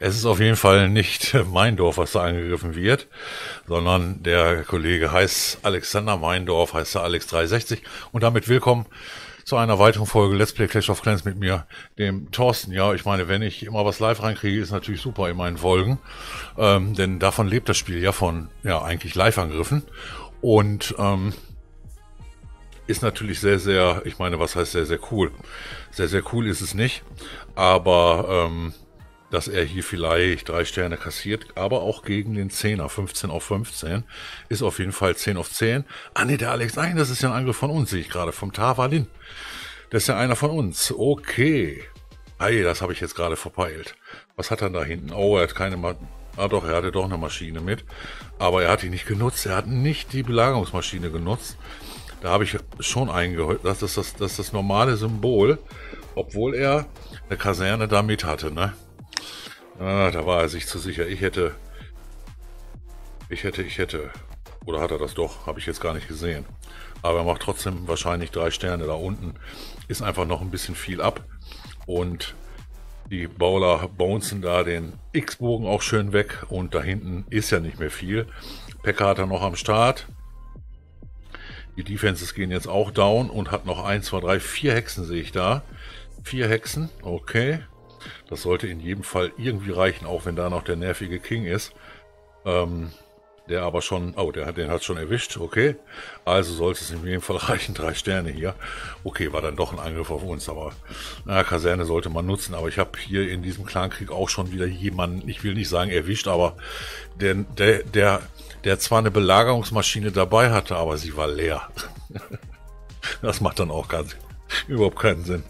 Es ist auf jeden Fall nicht Meindorf, was da angegriffen wird, sondern der Kollege heißt Alexander Meindorf, heißt er Alex360 und damit willkommen zu einer weiteren Folge Let's Play Clash of Clans mit mir, dem Thorsten. Ja, ich meine, wenn ich immer was live reinkriege, ist natürlich super in meinen Folgen, ähm, denn davon lebt das Spiel ja von, ja, eigentlich Live-Angriffen und ähm, ist natürlich sehr, sehr, ich meine, was heißt sehr, sehr cool? Sehr, sehr cool ist es nicht, aber ähm, dass er hier vielleicht drei Sterne kassiert, aber auch gegen den Zehner, 15 auf 15, ist auf jeden Fall 10 auf 10. Ah nee, der Alex, nein, das ist ja ein Angriff von uns, sehe ich gerade, vom Tavalin. Das ist ja einer von uns. Okay. Ei, das habe ich jetzt gerade verpeilt. Was hat er da hinten? Oh, er hat keine Ma Ah doch, er hatte doch eine Maschine mit. Aber er hat die nicht genutzt. Er hat nicht die Belagerungsmaschine genutzt. Da habe ich schon eingehört. Das ist das, das ist das normale Symbol. Obwohl er eine Kaserne da mit hatte, ne? Ah, da war er sich zu sicher. Ich hätte. Ich hätte, ich hätte. Oder hat er das doch? Habe ich jetzt gar nicht gesehen. Aber er macht trotzdem wahrscheinlich drei Sterne. Da unten ist einfach noch ein bisschen viel ab. Und die Bowler bouncen da den X-Bogen auch schön weg. Und da hinten ist ja nicht mehr viel. Pekka hat er noch am Start. Die Defenses gehen jetzt auch down und hat noch 1, 2, 3, 4 Hexen sehe ich da. Vier Hexen, okay. Das sollte in jedem Fall irgendwie reichen, auch wenn da noch der nervige King ist. Ähm, der aber schon, oh, der hat den hat schon erwischt, okay. Also sollte es in jedem Fall reichen, drei Sterne hier. Okay, war dann doch ein Angriff auf uns, aber na, Kaserne sollte man nutzen. Aber ich habe hier in diesem Clankrieg auch schon wieder jemanden, ich will nicht sagen erwischt, aber der, der, der, der zwar eine Belagerungsmaschine dabei hatte, aber sie war leer. das macht dann auch ganz überhaupt keinen Sinn.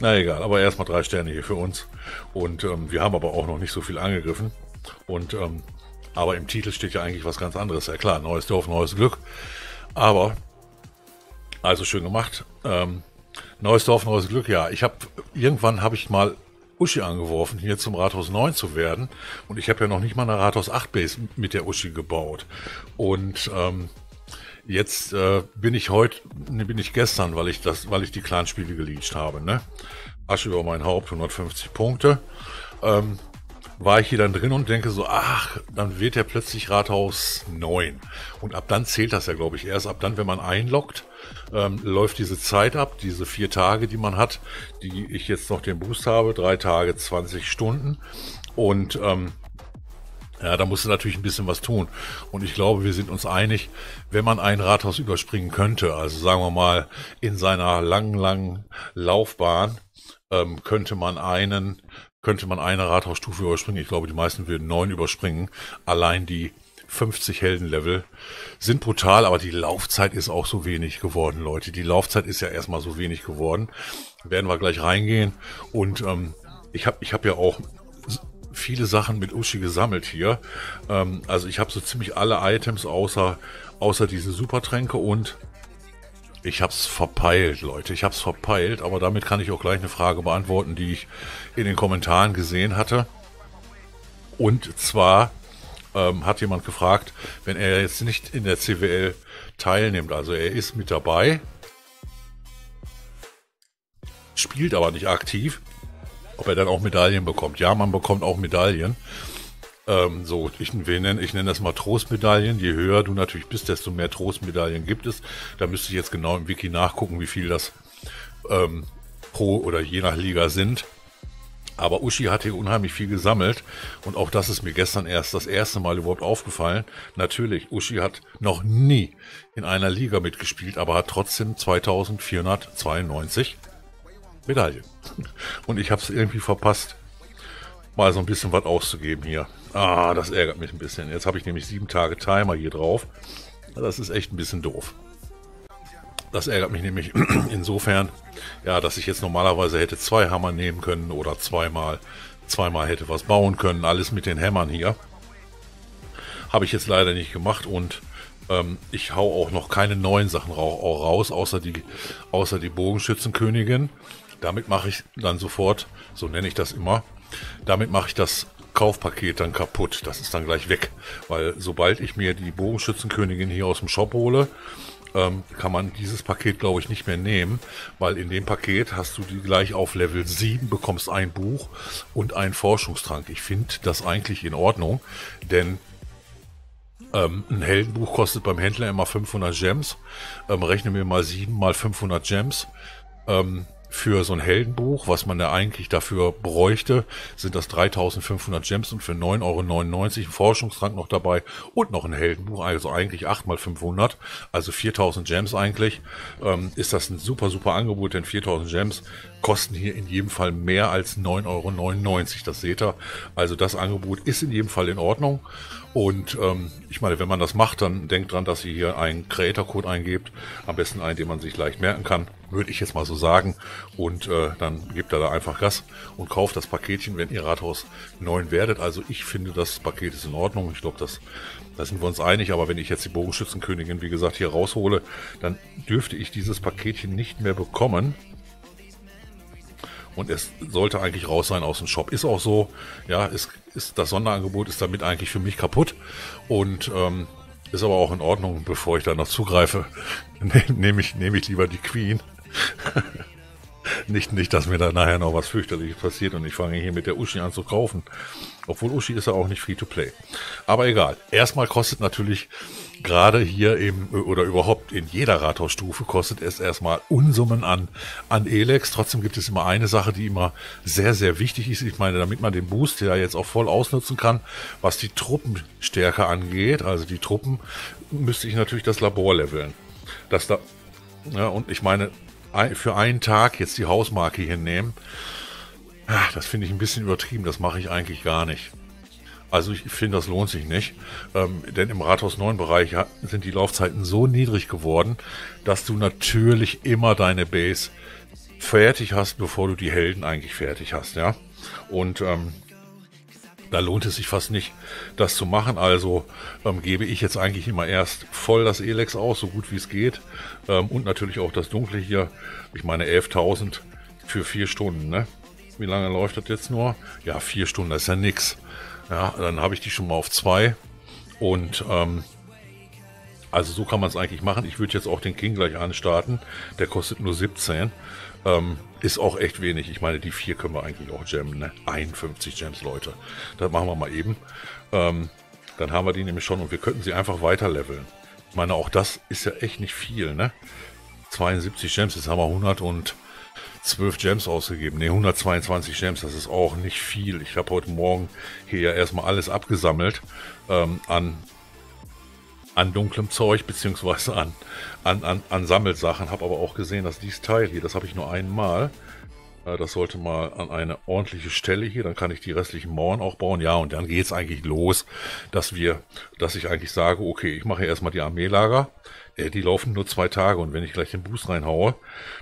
Na egal, aber erstmal drei Sterne hier für uns. Und ähm, wir haben aber auch noch nicht so viel angegriffen. Und ähm, aber im Titel steht ja eigentlich was ganz anderes. Ja klar, neues Dorf, neues Glück. Aber also schön gemacht. Ähm, neues Dorf, neues Glück. Ja, ich habe irgendwann habe ich mal Uschi angeworfen, hier zum Rathaus 9 zu werden. Und ich habe ja noch nicht mal eine Rathaus 8 Base mit der Uschi gebaut. Und ähm, Jetzt äh, bin ich heute, ne, bin ich gestern, weil ich das, weil ich die Clanspiele geleakt habe, ne? Asche über mein Haupt, 150 Punkte. Ähm, war ich hier dann drin und denke so, ach, dann wird ja plötzlich Rathaus 9. Und ab dann zählt das ja, glaube ich, erst ab dann, wenn man einloggt, ähm, läuft diese Zeit ab, diese vier Tage, die man hat, die ich jetzt noch den Boost habe, drei Tage, 20 Stunden. Und ähm, ja, da musst du natürlich ein bisschen was tun. Und ich glaube, wir sind uns einig, wenn man ein Rathaus überspringen könnte, also sagen wir mal in seiner langen, langen Laufbahn, ähm, könnte man einen, könnte man eine Rathausstufe überspringen. Ich glaube, die meisten würden neun überspringen. Allein die 50 Heldenlevel sind brutal, aber die Laufzeit ist auch so wenig geworden, Leute. Die Laufzeit ist ja erstmal so wenig geworden. Werden wir gleich reingehen. Und ähm, ich habe ich hab ja auch viele Sachen mit Uschi gesammelt hier. Ähm, also ich habe so ziemlich alle Items außer, außer diese Supertränke und ich habe es verpeilt, Leute. Ich habe es verpeilt, aber damit kann ich auch gleich eine Frage beantworten, die ich in den Kommentaren gesehen hatte. Und zwar ähm, hat jemand gefragt, wenn er jetzt nicht in der CWL teilnimmt, also er ist mit dabei, spielt aber nicht aktiv, ob er dann auch Medaillen bekommt. Ja, man bekommt auch Medaillen. Ähm, so, ich, nenne, ich nenne das mal Trostmedaillen. Je höher du natürlich bist, desto mehr Trostmedaillen gibt es. Da müsste ich jetzt genau im Wiki nachgucken, wie viel das ähm, pro oder je nach Liga sind. Aber Uschi hat hier unheimlich viel gesammelt und auch das ist mir gestern erst das erste Mal überhaupt aufgefallen. Natürlich, Uschi hat noch nie in einer Liga mitgespielt, aber hat trotzdem 2492 Medaille. Und ich habe es irgendwie verpasst, mal so ein bisschen was auszugeben hier. Ah, das ärgert mich ein bisschen. Jetzt habe ich nämlich sieben Tage Timer hier drauf. Das ist echt ein bisschen doof. Das ärgert mich nämlich insofern, ja, dass ich jetzt normalerweise hätte zwei Hammer nehmen können oder zweimal, zweimal hätte was bauen können. Alles mit den Hämmern hier. Habe ich jetzt leider nicht gemacht und ähm, ich hau auch noch keine neuen Sachen raus, außer die, außer die Bogenschützenkönigin. Damit mache ich dann sofort, so nenne ich das immer, damit mache ich das Kaufpaket dann kaputt. Das ist dann gleich weg. Weil sobald ich mir die Bogenschützenkönigin hier aus dem Shop hole, ähm, kann man dieses Paket, glaube ich, nicht mehr nehmen, weil in dem Paket hast du die gleich auf Level 7, bekommst ein Buch und einen Forschungstrank. Ich finde das eigentlich in Ordnung, denn ähm, ein Heldenbuch kostet beim Händler immer 500 Gems. Ähm, rechne mir mal 7 mal 500 Gems. Ähm, für so ein Heldenbuch, was man ja eigentlich dafür bräuchte, sind das 3500 Gems und für 9,99 Euro ein Forschungstrank noch dabei und noch ein Heldenbuch, also eigentlich 8 mal 500, also 4000 Gems eigentlich, ähm, ist das ein super, super Angebot, denn 4000 Gems kosten hier in jedem Fall mehr als 9,99 Euro, das seht ihr. Also das Angebot ist in jedem Fall in Ordnung und ähm, ich meine, wenn man das macht, dann denkt dran, dass ihr hier einen Creator-Code eingebt. Am besten einen, den man sich leicht merken kann, würde ich jetzt mal so sagen. Und äh, dann gebt ihr da einfach Gas und kauft das Paketchen, wenn ihr Rathaus 9 werdet. Also ich finde, das Paket ist in Ordnung. Ich glaube, das, da sind wir uns einig. Aber wenn ich jetzt die Bogenschützenkönigin, wie gesagt, hier raushole, dann dürfte ich dieses Paketchen nicht mehr bekommen. Und es sollte eigentlich raus sein aus dem Shop. Ist auch so, ja, ist, ist das Sonderangebot ist damit eigentlich für mich kaputt. Und ähm, ist aber auch in Ordnung, bevor ich da noch zugreife, ne, nehme ich, nehme ich lieber die Queen. nicht, nicht, dass mir da nachher noch was fürchterliches passiert und ich fange hier mit der Uschi an zu kaufen. Obwohl Uschi ist ja auch nicht free to play. Aber egal. Erstmal kostet natürlich gerade hier im oder überhaupt in jeder Rathausstufe kostet es erstmal Unsummen an, an Elex. Trotzdem gibt es immer eine Sache, die immer sehr, sehr wichtig ist. Ich meine, damit man den Boost ja jetzt auch voll ausnutzen kann, was die Truppenstärke angeht, also die Truppen, müsste ich natürlich das Labor leveln. Das da, ja, und ich meine, für einen Tag jetzt die Hausmarke hier nehmen, das finde ich ein bisschen übertrieben. Das mache ich eigentlich gar nicht. Also ich finde, das lohnt sich nicht. Ähm, denn im Rathaus 9 Bereich sind die Laufzeiten so niedrig geworden, dass du natürlich immer deine Base fertig hast, bevor du die Helden eigentlich fertig hast, ja. Und ähm, da lohnt es sich fast nicht, das zu machen. Also ähm, gebe ich jetzt eigentlich immer erst voll das Elex aus, so gut wie es geht. Ähm, und natürlich auch das Dunkle hier. Ich meine 11.000 für vier Stunden, ne? Wie lange läuft das jetzt nur? Ja, vier Stunden, das ist ja nix. Ja, dann habe ich die schon mal auf zwei. Und ähm, also so kann man es eigentlich machen. Ich würde jetzt auch den King gleich anstarten. Der kostet nur 17. Ähm, ist auch echt wenig. Ich meine, die vier können wir eigentlich auch gemmen. Ne? 51 Gems, Leute. Das machen wir mal eben. Ähm, dann haben wir die nämlich schon und wir könnten sie einfach weiter leveln. Ich meine, auch das ist ja echt nicht viel. Ne? 72 Gems, jetzt haben wir 100 und 12 Gems ausgegeben. Ne, 122 Gems, das ist auch nicht viel. Ich habe heute Morgen hier ja erstmal alles abgesammelt ähm, an, an dunklem Zeug, beziehungsweise an, an, an, an Sammelsachen. Habe aber auch gesehen, dass dieses Teil hier, das habe ich nur einmal. Äh, das sollte mal an eine ordentliche Stelle hier, dann kann ich die restlichen Mauern auch bauen. Ja, und dann geht es eigentlich los, dass wir, dass ich eigentlich sage, okay, ich mache erstmal die Armeelager. Äh, die laufen nur zwei Tage und wenn ich gleich den Boost reinhaue,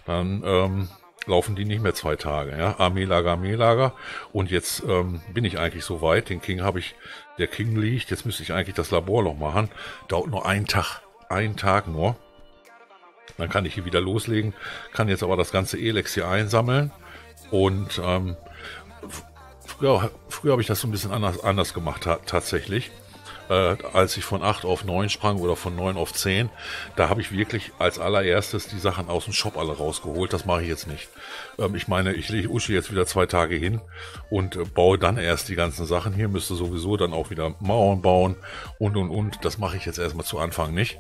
dann ähm, laufen die nicht mehr zwei Tage. Ja? Armeelager, Armeelager. Und jetzt ähm, bin ich eigentlich so weit. Den King habe ich, der King liegt. Jetzt müsste ich eigentlich das Labor noch machen. Dauert nur einen Tag. Einen Tag nur. Dann kann ich hier wieder loslegen. Kann jetzt aber das ganze Elex hier einsammeln. Und ähm, früher, früher habe ich das so ein bisschen anders, anders gemacht tatsächlich äh, als ich von 8 auf 9 sprang oder von 9 auf 10, da habe ich wirklich als allererstes die Sachen aus dem Shop alle rausgeholt. Das mache ich jetzt nicht. Ähm, ich meine, ich lege Uschi jetzt wieder zwei Tage hin und äh, baue dann erst die ganzen Sachen hier, müsste sowieso dann auch wieder Mauern bauen und und und. Das mache ich jetzt erstmal zu Anfang nicht.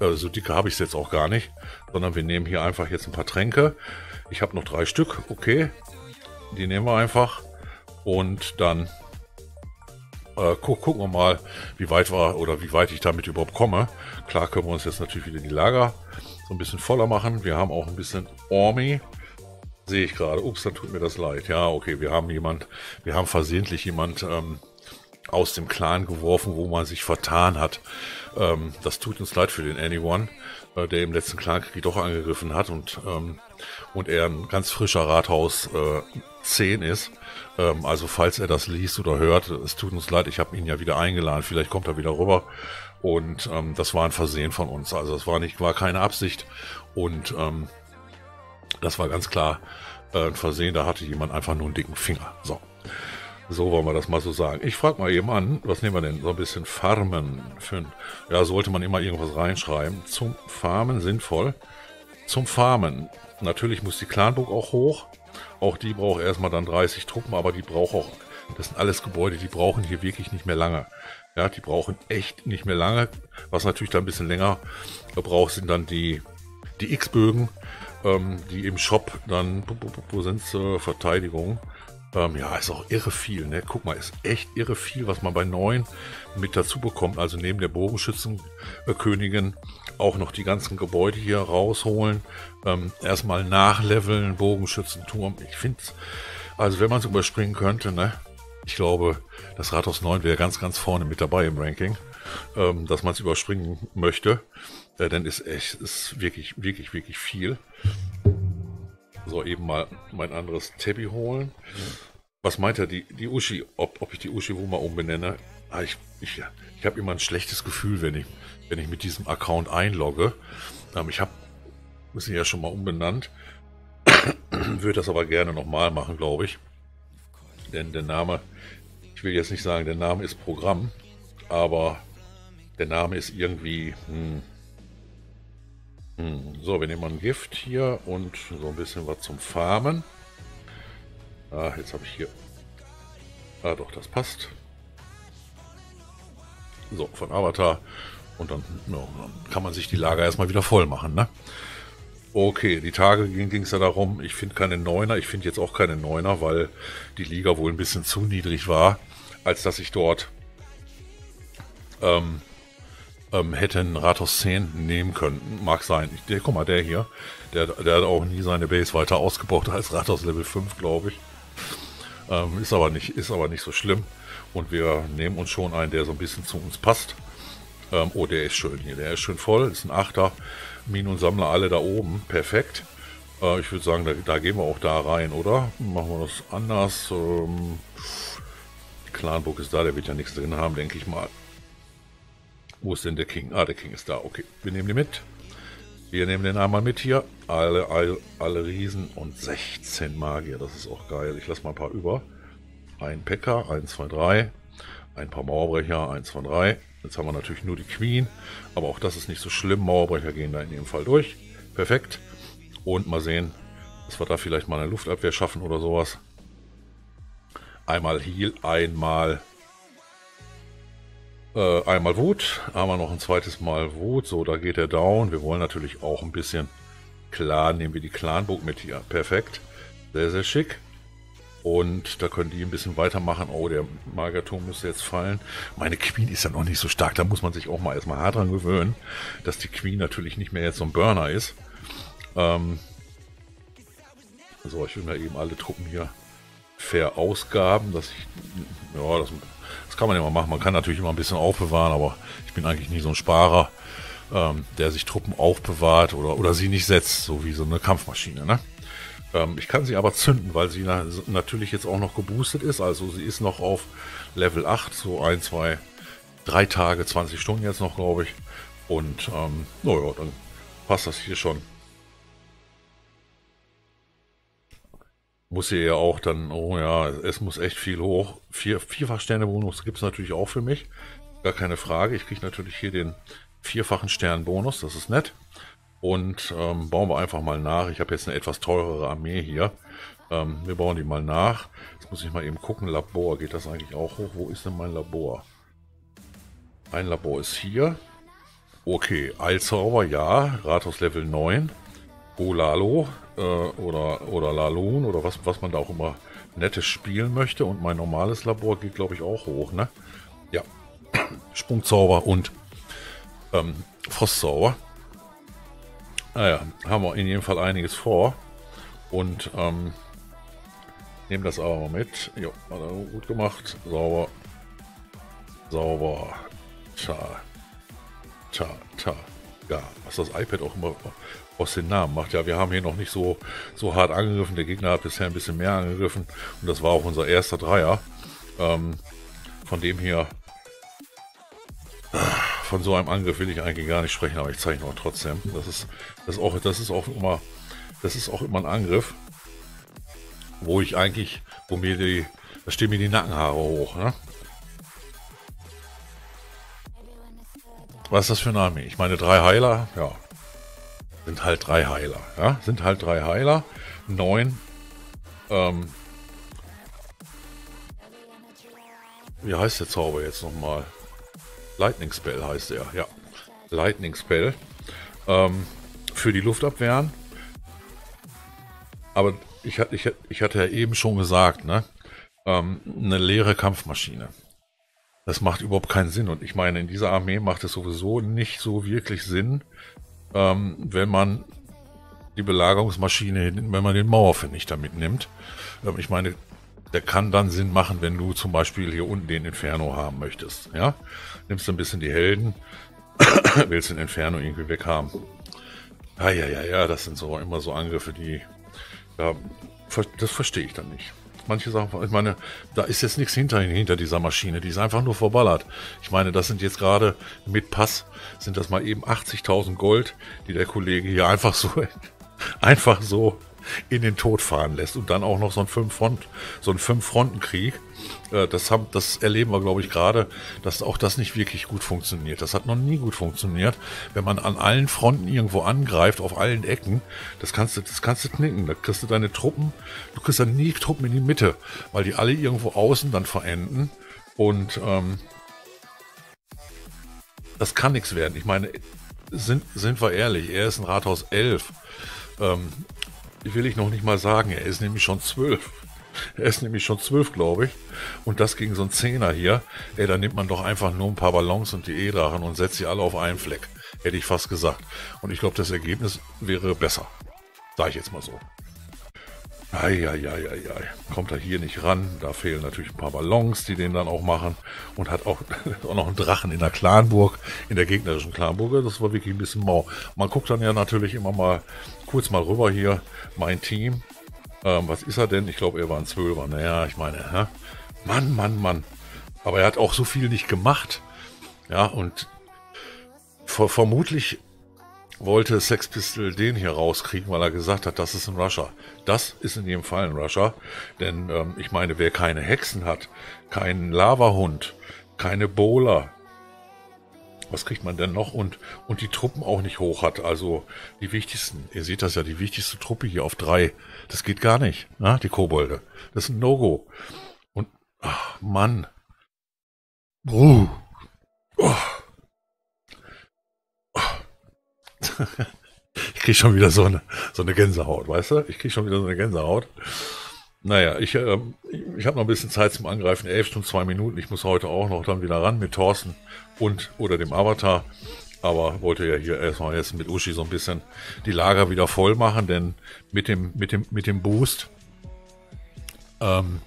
Äh, so dicke habe ich es jetzt auch gar nicht, sondern wir nehmen hier einfach jetzt ein paar Tränke. Ich habe noch drei Stück, okay. Die nehmen wir einfach und dann äh, gu gucken wir mal, wie weit war oder wie weit ich damit überhaupt komme. Klar können wir uns jetzt natürlich wieder die Lager so ein bisschen voller machen. Wir haben auch ein bisschen Army. Sehe ich gerade. Ups, dann tut mir das leid. Ja, okay, wir haben jemand, wir haben versehentlich jemand ähm, aus dem Clan geworfen, wo man sich vertan hat. Ähm, das tut uns leid für den Anyone, äh, der im letzten Clankrieg doch angegriffen hat und, ähm, und er ein ganz frischer Rathaus äh, 10 ist. Ähm, also falls er das liest oder hört, es tut uns leid, ich habe ihn ja wieder eingeladen, vielleicht kommt er wieder rüber. Und ähm, das war ein Versehen von uns. Also es war nicht, war keine Absicht. Und ähm, das war ganz klar äh, ein Versehen, da hatte jemand einfach nur einen dicken Finger. So. So wollen wir das mal so sagen. Ich frage mal eben an, was nehmen wir denn? So ein bisschen Farmen. Für, ja, sollte man immer irgendwas reinschreiben. Zum Farmen sinnvoll. Zum Farmen. Natürlich muss die Clanburg auch hoch. Auch die braucht erstmal dann 30 Truppen, aber die braucht auch, das sind alles Gebäude, die brauchen hier wirklich nicht mehr lange. Ja, die brauchen echt nicht mehr lange. Was natürlich dann ein bisschen länger braucht, sind dann die, die X-Bögen, ähm, die im Shop dann, wo sind sie, Verteidigung, ähm, ja, ist auch irre viel, ne? Guck mal, ist echt irre viel, was man bei neun mit dazu bekommt. Also neben der Bogenschützenkönigin auch noch die ganzen Gebäude hier rausholen. Ähm, erstmal nachleveln, Bogenschützenturm. Ich finde also wenn man es überspringen könnte, ne? Ich glaube, das Rathaus 9 wäre ganz, ganz vorne mit dabei im Ranking, ähm, dass man es überspringen möchte. Äh, denn ist echt, ist wirklich, wirklich, wirklich viel. So, eben mal mein anderes Tabby holen. Was meint er, die, die Uschi, ob, ob ich die Uschi wo mal umbenenne? Ah, ich ich, ich habe immer ein schlechtes Gefühl, wenn ich, wenn ich mit diesem Account einlogge. Ähm, ich habe sie ja schon mal umbenannt. Würde das aber gerne nochmal machen, glaube ich. Denn der Name, ich will jetzt nicht sagen, der Name ist Programm, aber der Name ist irgendwie, hm. So, wir nehmen mal ein Gift hier und so ein bisschen was zum Farmen. Ah, jetzt habe ich hier... Ah, doch, das passt. So, von Avatar. Und dann, ja, dann kann man sich die Lager erstmal wieder voll machen, ne? Okay, die Tage ging es ja darum, ich finde keine Neuner, ich finde jetzt auch keine Neuner, weil die Liga wohl ein bisschen zu niedrig war, als dass ich dort ähm, ähm, hätten Rathaus 10 nehmen können. Mag sein. Ich, der, guck mal, der hier, der, der hat auch nie seine Base weiter ausgebaut als Rathaus Level 5, glaube ich. Ähm, ist, aber nicht, ist aber nicht so schlimm. Und wir nehmen uns schon einen, der so ein bisschen zu uns passt. Ähm, oh, der ist schön hier. Der ist schön voll. Ist ein Achter. Min und Sammler alle da oben. Perfekt. Äh, ich würde sagen, da, da, gehen wir auch da rein, oder? Machen wir das anders. Ähm, Clanburg ist da, der wird ja nichts drin haben, denke ich mal. Wo ist denn der King? Ah, der King ist da. Okay, wir nehmen den mit. Wir nehmen den einmal mit hier. Alle, alle, alle Riesen und 16 Magier. Das ist auch geil. Ich lasse mal ein paar über. Ein Pekka, 1, 2, 3. Ein paar Mauerbrecher, 1, 2, 3. Jetzt haben wir natürlich nur die Queen. Aber auch das ist nicht so schlimm. Mauerbrecher gehen da in dem Fall durch. Perfekt. Und mal sehen, dass wir da vielleicht mal eine Luftabwehr schaffen oder sowas. Einmal Heal, einmal äh, einmal Wut, einmal noch ein zweites Mal Wut. So, da geht er down. Wir wollen natürlich auch ein bisschen klar, nehmen wir die Clanburg mit hier. Perfekt. Sehr, sehr schick. Und da können die ein bisschen weitermachen. Oh, der Magerturm müsste jetzt fallen. Meine Queen ist ja noch nicht so stark. Da muss man sich auch mal erstmal hart dran gewöhnen, dass die Queen natürlich nicht mehr jetzt so ein Burner ist. Ähm so, ich will mir eben alle Truppen hier verausgaben, dass ich, ja, das das kann man immer machen. Man kann natürlich immer ein bisschen aufbewahren, aber ich bin eigentlich nie so ein Sparer, ähm, der sich Truppen aufbewahrt oder, oder sie nicht setzt, so wie so eine Kampfmaschine. Ne? Ähm, ich kann sie aber zünden, weil sie na natürlich jetzt auch noch geboostet ist. Also sie ist noch auf Level 8, so ein, zwei, drei Tage, 20 Stunden jetzt noch, glaube ich. Und ähm, naja, dann passt das hier schon. Muss sie ja auch dann, oh ja, es muss echt viel hoch. Vier, vierfach Sterne-Bonus gibt es natürlich auch für mich. Gar keine Frage. Ich kriege natürlich hier den vierfachen Stern-Bonus, das ist nett. Und ähm, bauen wir einfach mal nach. Ich habe jetzt eine etwas teurere Armee hier. Ähm, wir bauen die mal nach. Jetzt muss ich mal eben gucken. Labor, geht das eigentlich auch hoch? Wo ist denn mein Labor? Ein Labor ist hier. Okay, Eilzauber, ja. Rathaus Level 9. Golalo äh, oder, oder Laloon oder was, was man da auch immer nettes spielen möchte. Und mein normales Labor geht, glaube ich, auch hoch, ne? Ja. Sprungzauber und ähm, Frostzauber. Naja, haben wir in jedem Fall einiges vor. Und ähm, nehmen das aber mal mit. Er gut gemacht. Sauber. Sauber. Tja. Tja, tja. Ja, was das iPad auch immer aus den Namen macht. Ja, wir haben hier noch nicht so, so hart angegriffen. Der Gegner hat bisher ein bisschen mehr angegriffen. Und das war auch unser erster Dreier. Ähm, von dem hier, von so einem Angriff will ich eigentlich gar nicht sprechen, aber ich zeige noch trotzdem. Das ist, das ist auch, das ist auch immer, das ist auch immer ein Angriff, wo ich eigentlich, wo mir die, da stehen mir die Nackenhaare hoch. Ne? Was ist das für eine Armee? Ich meine, drei Heiler, ja. Sind halt drei Heiler, ja. Sind halt drei Heiler. Neun. Ähm, wie heißt der Zauber jetzt nochmal? Lightning Spell heißt er, ja. Lightning Spell. Ähm, für die Luftabwehren. Aber ich, ich, ich hatte ja eben schon gesagt, ne? Ähm, eine leere Kampfmaschine. Das macht überhaupt keinen Sinn. Und ich meine, in dieser Armee macht es sowieso nicht so wirklich Sinn, ähm, wenn man die Belagerungsmaschine, wenn man den Mauervernichter mitnimmt. Ähm, ich meine, der kann dann Sinn machen, wenn du zum Beispiel hier unten den Inferno haben möchtest. Ja, nimmst du ein bisschen die Helden, willst den Inferno irgendwie weg haben. Ja, ja, ja, ja, das sind so immer so Angriffe, die, ja, das verstehe ich dann nicht. Manche Sachen, ich meine, da ist jetzt nichts hinter, hinter dieser Maschine, die ist einfach nur verballert. Ich meine, das sind jetzt gerade mit Pass, sind das mal eben 80.000 Gold, die der Kollege hier einfach so, einfach so in den Tod fahren lässt und dann auch noch so ein Fünf-Front, so ein Fünf-Fronten-Krieg. Äh, das, haben, das erleben wir, glaube ich, gerade, dass auch das nicht wirklich gut funktioniert. Das hat noch nie gut funktioniert. Wenn man an allen Fronten irgendwo angreift, auf allen Ecken, das kannst du, das kannst du knicken. Da kriegst du deine Truppen, du kriegst dann nie Truppen in die Mitte, weil die alle irgendwo außen dann verenden. Und ähm, das kann nichts werden. Ich meine, sind, sind wir ehrlich, er ist ein Rathaus 11. Ähm, will ich noch nicht mal sagen. Er ist nämlich schon zwölf. Er ist nämlich schon zwölf, glaube ich. Und das gegen so einen Zehner hier. Ey, da nimmt man doch einfach nur ein paar Ballons und die E-Drachen und setzt sie alle auf einen Fleck. Hätte ich fast gesagt. Und ich glaube, das Ergebnis wäre besser. Sag ich jetzt mal so. Eieieiei. Kommt er hier nicht ran. Da fehlen natürlich ein paar Ballons, die den dann auch machen. Und hat auch, auch noch einen Drachen in der Clanburg, in der gegnerischen Clanburg. Das war wirklich ein bisschen mau. Man guckt dann ja natürlich immer mal kurz mal rüber hier. Mein Team. Ähm, was ist er denn? Ich glaube, er war ein Zwölfer. Naja, ich meine, hä? Mann, Mann, Mann. Aber er hat auch so viel nicht gemacht. Ja, und vermutlich wollte Sex Pistol den hier rauskriegen, weil er gesagt hat, das ist ein Rusher. Das ist in jedem Fall ein Rusher. Denn ähm, ich meine, wer keine Hexen hat, keinen Lavahund, keine Bowler, was kriegt man denn noch? Und, und die Truppen auch nicht hoch hat. Also die wichtigsten, ihr seht das ja, die wichtigste Truppe hier auf drei. Das geht gar nicht, na, die Kobolde. Das ist ein No-Go. Und, ach, Mann. Uh. Oh. ich krieg schon wieder so eine, so eine Gänsehaut, weißt du? Ich krieg schon wieder so eine Gänsehaut. Naja, ich, äh, ich habe noch ein bisschen Zeit zum Angreifen. Elf Stunden, zwei Minuten. Ich muss heute auch noch dann wieder ran mit Thorsten und oder dem Avatar. Aber wollte ja hier erstmal jetzt mit Uschi so ein bisschen die Lager wieder voll machen, denn mit dem, mit dem, mit dem Boost, ähm,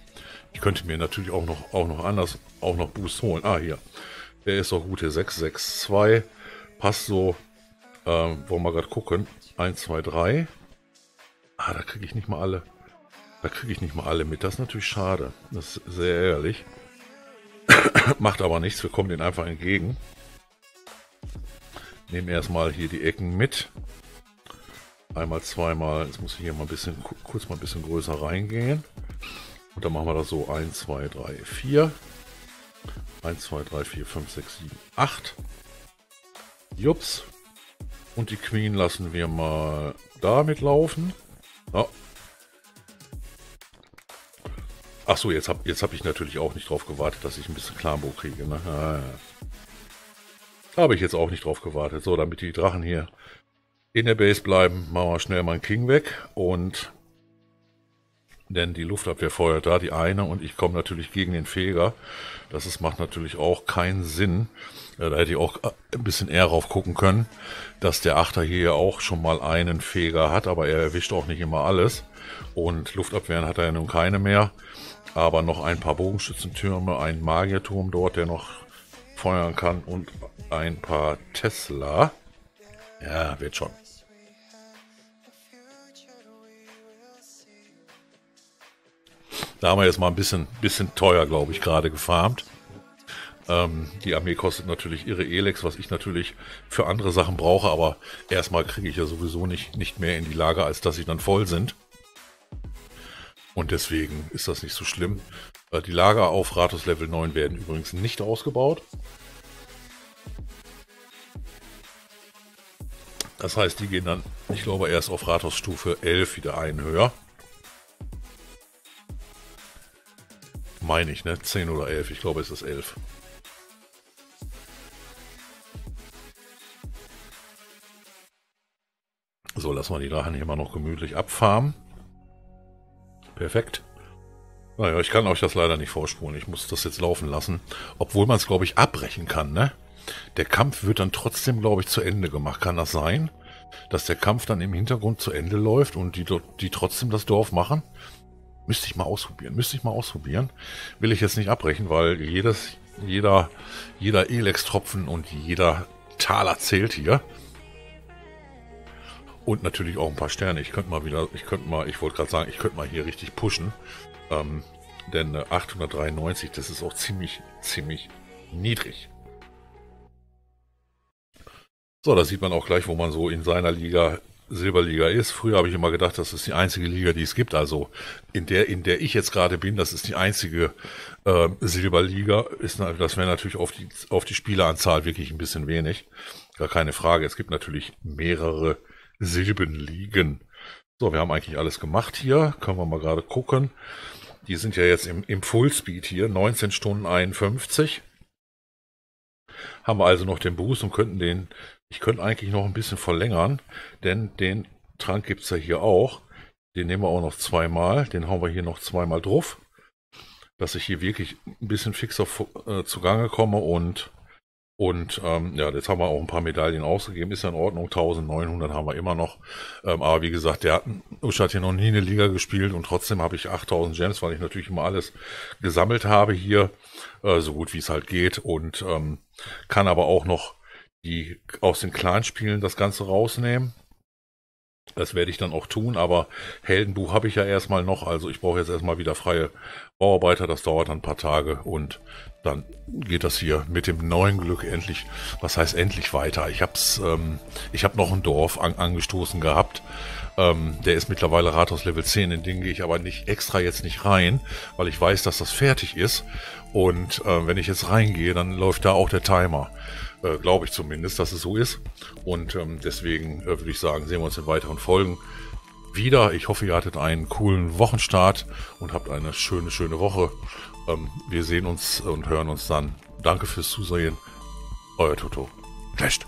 ich könnte mir natürlich auch noch, auch noch anders, auch noch Boost holen. Ah, hier. Der ist doch gut hier. 662. Passt so ähm, wollen wir gerade gucken. 1, 2, 3. Ah, da kriege ich nicht mal alle. Da kriege ich nicht mal alle mit. Das ist natürlich schade. Das ist sehr ehrlich. Macht aber nichts. Wir kommen denen einfach entgegen. Nehmen erstmal hier die Ecken mit. Einmal, zweimal. Jetzt muss ich hier mal ein bisschen, kurz mal ein bisschen größer reingehen. Und dann machen wir das so. 1, 2, 3, 4. 1, 2, 3, 4, 5, 6, 7, 8. Jups. Und die Queen lassen wir mal damit laufen. Ja. Ach so, jetzt habe jetzt hab ich natürlich auch nicht drauf gewartet, dass ich ein bisschen Klambo kriege. Ne? Ah, ja. Habe ich jetzt auch nicht drauf gewartet. So, damit die Drachen hier in der Base bleiben, machen wir schnell meinen King weg. Und denn die Luftabwehr feuert da die eine und ich komme natürlich gegen den Feger. Das ist, macht natürlich auch keinen Sinn. Ja, da hätte ich auch äh, ein bisschen eher drauf gucken können, dass der Achter hier auch schon mal einen Feger hat, aber er erwischt auch nicht immer alles. Und Luftabwehren hat er ja nun keine mehr. Aber noch ein paar Bogenschützentürme, ein Magierturm dort, der noch feuern kann und ein paar Tesla. Ja, wird schon. Da haben wir jetzt mal ein bisschen, bisschen teuer, glaube ich, gerade gefarmt. Ähm, die Armee kostet natürlich ihre Elex, was ich natürlich für andere Sachen brauche, aber erstmal kriege ich ja sowieso nicht, nicht mehr in die Lager, als dass sie dann voll sind. Und deswegen ist das nicht so schlimm. Äh, die Lager auf Ratus Level 9 werden übrigens nicht ausgebaut. Das heißt, die gehen dann, ich glaube, erst auf Rathaus Stufe 11 wieder ein höher. Meine ich, ne? 10 oder 11. Ich glaube, es ist 11. So, lassen wir die Drachen hier mal noch gemütlich abfarmen. Perfekt. Naja, ich kann euch das leider nicht vorspulen. Ich muss das jetzt laufen lassen. Obwohl man es, glaube ich, abbrechen kann, ne? Der Kampf wird dann trotzdem, glaube ich, zu Ende gemacht. Kann das sein? Dass der Kampf dann im Hintergrund zu Ende läuft und die, die trotzdem das Dorf machen? Müsste ich mal ausprobieren. Müsste ich mal ausprobieren. Will ich jetzt nicht abbrechen, weil jedes, jeder, jeder Elex-Tropfen und jeder Taler zählt hier. Und natürlich auch ein paar Sterne. Ich könnte mal wieder, ich könnte mal, ich wollte gerade sagen, ich könnte mal hier richtig pushen. Ähm, denn 893, das ist auch ziemlich, ziemlich niedrig. So, da sieht man auch gleich, wo man so in seiner Liga Silberliga ist. Früher habe ich immer gedacht, das ist die einzige Liga, die es gibt. Also in der, in der ich jetzt gerade bin, das ist die einzige äh, Silberliga. Ist, das wäre natürlich auf die, auf die Spieleranzahl wirklich ein bisschen wenig. Gar keine Frage. Es gibt natürlich mehrere Silbenligen. So, wir haben eigentlich alles gemacht hier. Können wir mal gerade gucken. Die sind ja jetzt im, im Fullspeed hier. 19 Stunden 51. Haben wir also noch den Boost und könnten den ich könnte eigentlich noch ein bisschen verlängern, denn den Trank gibt es ja hier auch. Den nehmen wir auch noch zweimal. Den hauen wir hier noch zweimal drauf. Dass ich hier wirklich ein bisschen fixer äh, zugange komme und und ähm, ja, jetzt haben wir auch ein paar Medaillen ausgegeben, ist ja in Ordnung, 1900 haben wir immer noch. Ähm, aber wie gesagt, der hat, Usch hat hier noch nie eine Liga gespielt und trotzdem habe ich 8000 Gems, weil ich natürlich immer alles gesammelt habe hier, äh, so gut wie es halt geht und ähm, kann aber auch noch die aus den Clan-Spielen das Ganze rausnehmen. Das werde ich dann auch tun, aber Heldenbuch habe ich ja erstmal noch, also ich brauche jetzt erstmal wieder freie Bauarbeiter, das dauert dann ein paar Tage und dann geht das hier mit dem neuen Glück endlich, was heißt endlich weiter. Ich hab's, ähm, ich habe noch ein Dorf an, angestoßen gehabt, ähm, der ist mittlerweile Rathaus Level 10, in den gehe ich aber nicht extra jetzt nicht rein, weil ich weiß, dass das fertig ist und äh, wenn ich jetzt reingehe, dann läuft da auch der Timer. Äh, Glaube ich zumindest, dass es so ist. Und ähm, deswegen äh, würde ich sagen, sehen wir uns in weiteren Folgen wieder. Ich hoffe, ihr hattet einen coolen Wochenstart und habt eine schöne, schöne Woche. Ähm, wir sehen uns und hören uns dann. Danke fürs Zusehen. Euer Toto. Clasht.